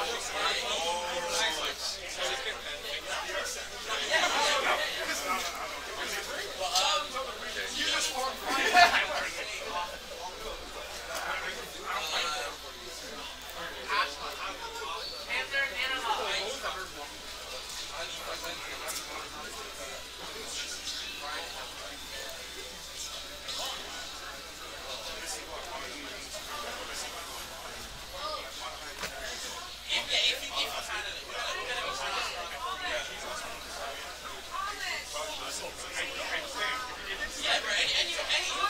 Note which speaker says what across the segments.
Speaker 1: Well, um, you just want Hey,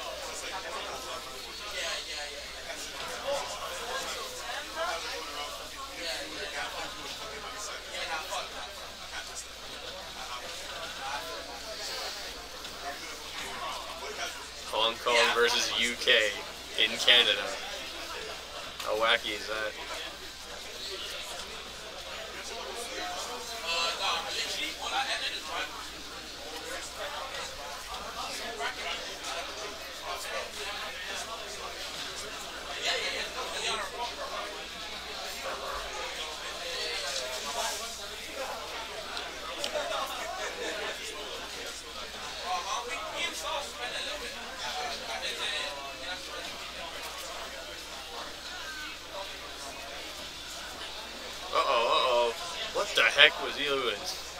Speaker 1: versus UK in Canada. How wacky is that? Heck was he doing?